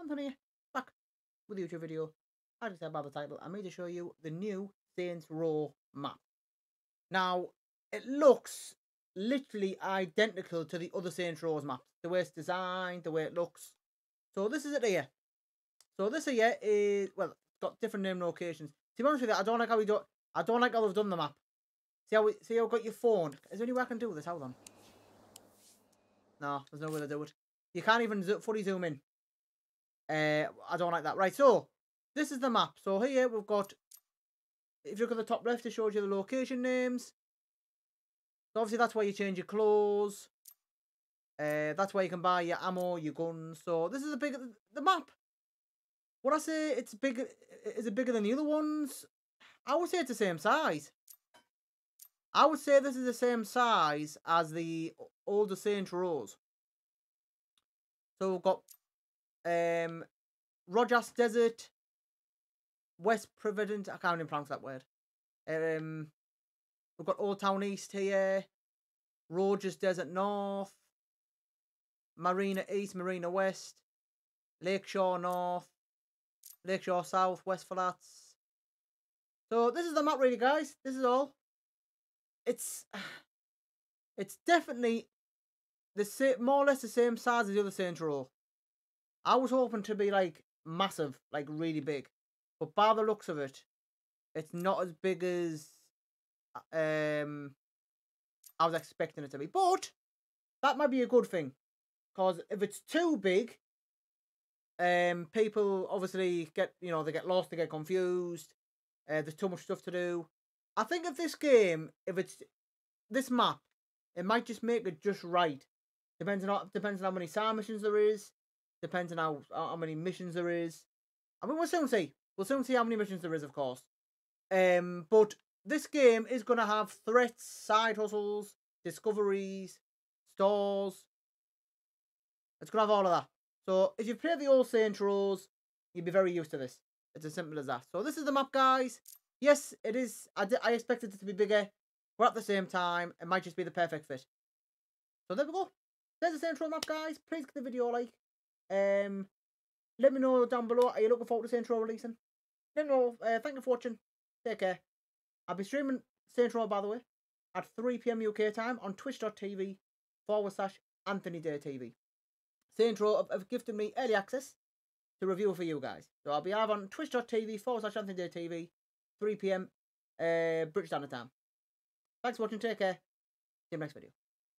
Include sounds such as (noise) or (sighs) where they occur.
Anthony, back with a YouTube video. As I said by the title, I'm here to show you the new Saints Row map. Now, it looks literally identical to the other Saints Row maps. The way it's designed, the way it looks. So this is it here. So this here is, well, got different name locations. To be honest with you, I don't like how we do I don't like how they've done the map. See how we, see how I've got your phone? Is there any way I can do this? Hold on. No, there's no way to do it. You can't even fully zoom in. Uh, I don't like that. Right, so this is the map. So here we've got, if you look at the top left, it shows you the location names. So obviously that's where you change your clothes. Uh, that's where you can buy your ammo, your guns. So this is a big the map. Would I say it's bigger? Is it bigger than the other ones? I would say it's the same size. I would say this is the same size as the older Saints Rows. So we've got um, Rojas Desert, West Providence. I can't even pronounce that word. Um, we've got Old Town East here, Rogers Desert North, Marina East, Marina West, Lakeshore North, Lakeshore South, West Flats. So this is the map, really, guys. This is all. It's (sighs) it's definitely the same, more or less the same size as the other Saints Row. I was hoping to be like massive, like really big, but by the looks of it, it's not as big as um I was expecting it to be. But that might be a good thing, because if it's too big, um, people obviously get you know they get lost, they get confused. Uh, there's too much stuff to do. I think if this game, if it's this map, it might just make it just right. Depends on depends on how many side missions there is. Depends on how how many missions there is. I mean, we'll soon see. We'll soon see how many missions there is, of course. Um, but this game is gonna have threats, side hustles, discoveries, stores. It's gonna have all of that. So if you play the old Saints Rows, you'll be very used to this. It's as simple as that. So this is the map, guys. Yes, it is. I, I expected it to be bigger, but at the same time, it might just be the perfect fit. So there we go. There's the Saints Row map, guys. Please give the video a like. Um, let me know down below. Are you looking forward to Saints Row releasing? Let me know. Uh, thank you for watching. Take care. I'll be streaming Saints Row, by the way, at 3 pm UK time on twitch.tv forward slash Anthony Day TV. Saints Row have, have gifted me early access to review for you guys. So I'll be live on twitch.tv forward slash Anthony Day TV, 3 pm uh, British Standard Time. Thanks for watching. Take care. See you next video.